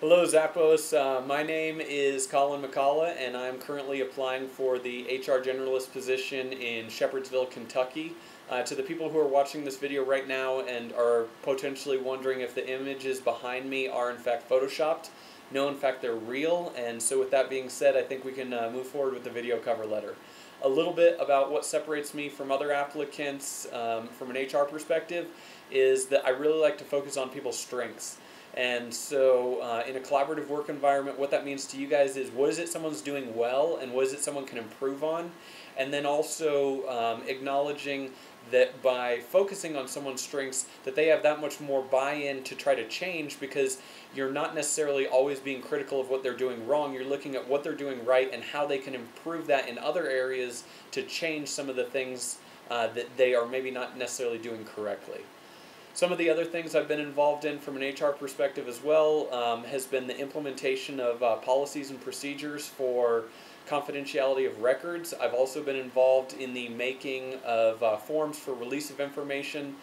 Hello, Zappos. Uh, my name is Colin McCalla, and I'm currently applying for the HR generalist position in Shepherdsville, Kentucky. Uh, to the people who are watching this video right now and are potentially wondering if the images behind me are in fact photoshopped, no, in fact, they're real. And so, with that being said, I think we can uh, move forward with the video cover letter. A little bit about what separates me from other applicants um, from an HR perspective is that I really like to focus on people's strengths. And so, uh, in a collaborative work environment, what that means to you guys is what is it someone's doing well and what is it someone can improve on? And then also um, acknowledging that by focusing on someone's strengths, that they have that much more buy-in to try to change because you're not necessarily always being critical of what they're doing wrong. You're looking at what they're doing right and how they can improve that in other areas to change some of the things uh, that they are maybe not necessarily doing correctly. Some of the other things I've been involved in from an HR perspective as well um, has been the implementation of uh, policies and procedures for confidentiality of records. I've also been involved in the making of uh, forms for release of information.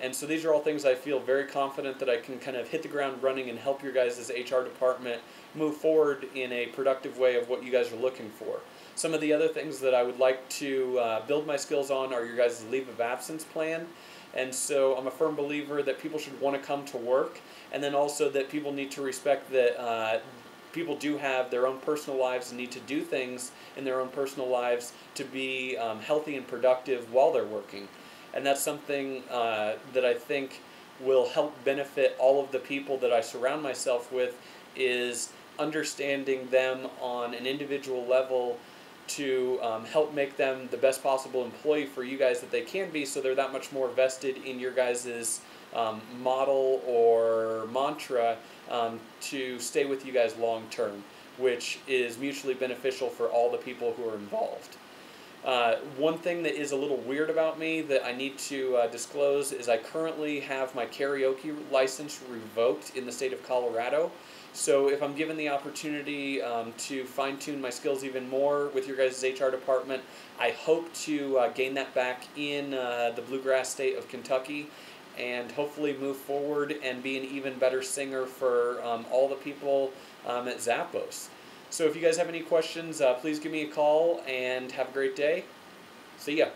And so these are all things I feel very confident that I can kind of hit the ground running and help your guys' HR department move forward in a productive way of what you guys are looking for. Some of the other things that I would like to uh, build my skills on are your guys' leave of absence plan. And so I'm a firm believer that people should want to come to work, and then also that people need to respect that uh, people do have their own personal lives and need to do things in their own personal lives to be um, healthy and productive while they're working. And that's something uh, that I think will help benefit all of the people that I surround myself with is understanding them on an individual level to um, help make them the best possible employee for you guys that they can be so they're that much more vested in your guys' um, model or mantra um, to stay with you guys long term, which is mutually beneficial for all the people who are involved. Uh, one thing that is a little weird about me that I need to uh, disclose is I currently have my karaoke license revoked in the state of Colorado. So if I'm given the opportunity um, to fine tune my skills even more with your guys' HR department, I hope to uh, gain that back in uh, the bluegrass state of Kentucky and hopefully move forward and be an even better singer for um, all the people um, at Zappos. So if you guys have any questions, uh, please give me a call and have a great day. See ya.